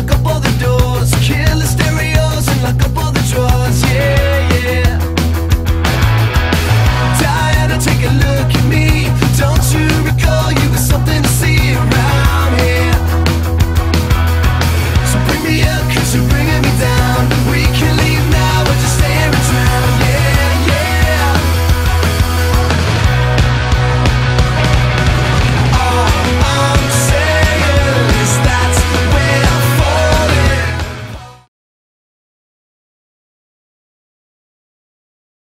Lock up all the doors, kill this